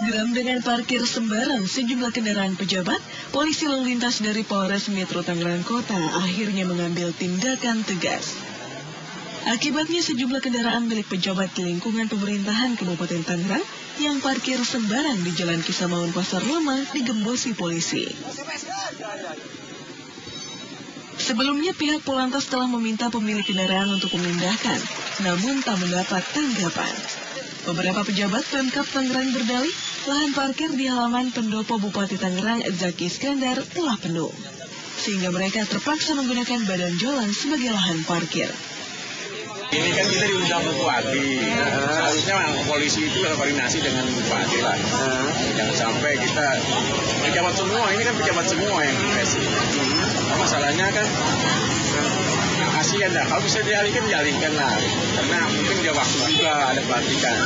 Geram dengan parkir sembarang sejumlah kendaraan pejabat, polisi lalu lintas dari Polres Metro Tangerang Kota akhirnya mengambil tindakan tegas. Akibatnya sejumlah kendaraan milik pejabat di lingkungan pemerintahan Kabupaten Tangerang yang parkir sembarang di Jalan Kisamaun Pasar Lama digembosi polisi. Sebelumnya pihak Polantas telah meminta pemilik kendaraan untuk memindahkan, namun tak mendapat tanggapan. Beberapa pejabat Pemkap Tangerang berdalih lahan parkir di halaman pendopo Bupati Tangerang Zaki Iskandar telah penuh. Sehingga mereka terpaksa menggunakan badan jalan sebagai lahan parkir. Ini kan kita diundang Bupati. Seharusnya polisi itu koordinasi dengan Bupati lah. Jangan sampai kita pejabat semua, ini kan pejabat semua yang dikasih. Masalahnya kan kasihan dah. Kalau bisa dialihkan, dialihkan lah. Karena mungkin dia waktu juga ada pelantikan.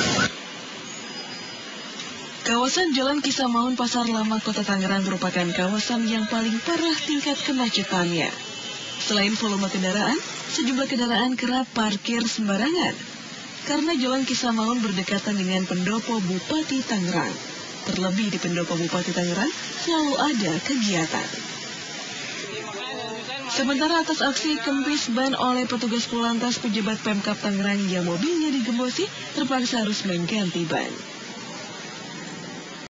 Kawasan Jalan Kisamaun Pasar Lama Kota Tangerang merupakan kawasan yang paling parah tingkat kemacetannya. Selain volume kendaraan, sejumlah kendaraan kerap parkir sembarangan. Karena Jalan Kisamaun berdekatan dengan pendopo Bupati Tangerang. Terlebih di pendopo Bupati Tangerang selalu ada kegiatan. Sementara atas aksi kempis ban oleh petugas Polantas pejabat Pemkap Tangerang yang mobilnya digembosi terpaksa harus mengganti ban.